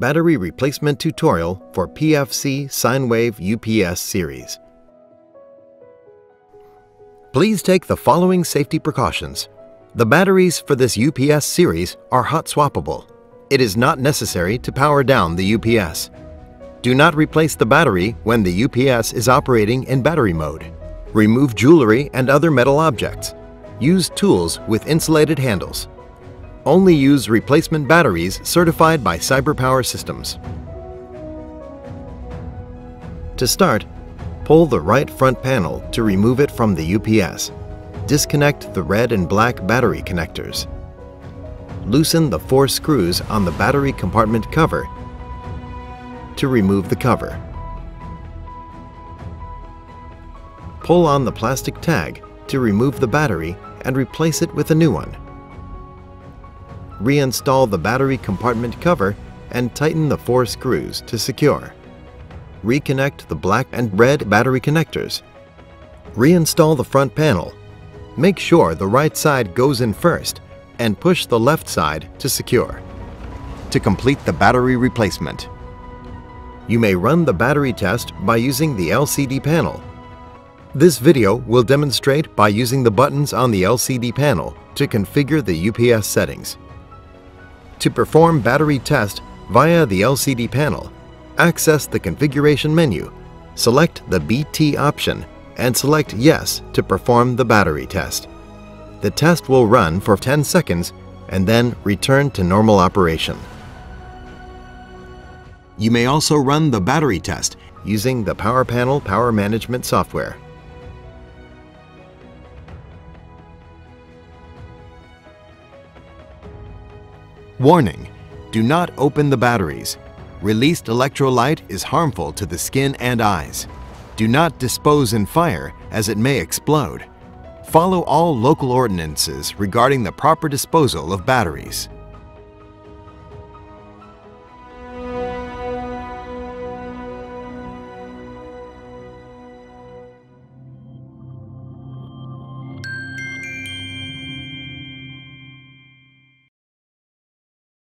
Battery Replacement Tutorial for PFC Sine Wave UPS Series. Please take the following safety precautions. The batteries for this UPS series are hot swappable. It is not necessary to power down the UPS. Do not replace the battery when the UPS is operating in battery mode. Remove jewelry and other metal objects. Use tools with insulated handles. Only use replacement batteries certified by CyberPower Systems. To start, pull the right front panel to remove it from the UPS. Disconnect the red and black battery connectors. Loosen the four screws on the battery compartment cover to remove the cover. Pull on the plastic tag to remove the battery and replace it with a new one. Reinstall the battery compartment cover and tighten the four screws to secure. Reconnect the black and red battery connectors. Reinstall the front panel. Make sure the right side goes in first and push the left side to secure. To complete the battery replacement, you may run the battery test by using the LCD panel this video will demonstrate by using the buttons on the LCD panel to configure the UPS settings. To perform battery test via the LCD panel, access the configuration menu, select the BT option, and select Yes to perform the battery test. The test will run for 10 seconds and then return to normal operation. You may also run the battery test using the Power Panel Power Management software. Warning! Do not open the batteries. Released electrolyte is harmful to the skin and eyes. Do not dispose in fire as it may explode. Follow all local ordinances regarding the proper disposal of batteries.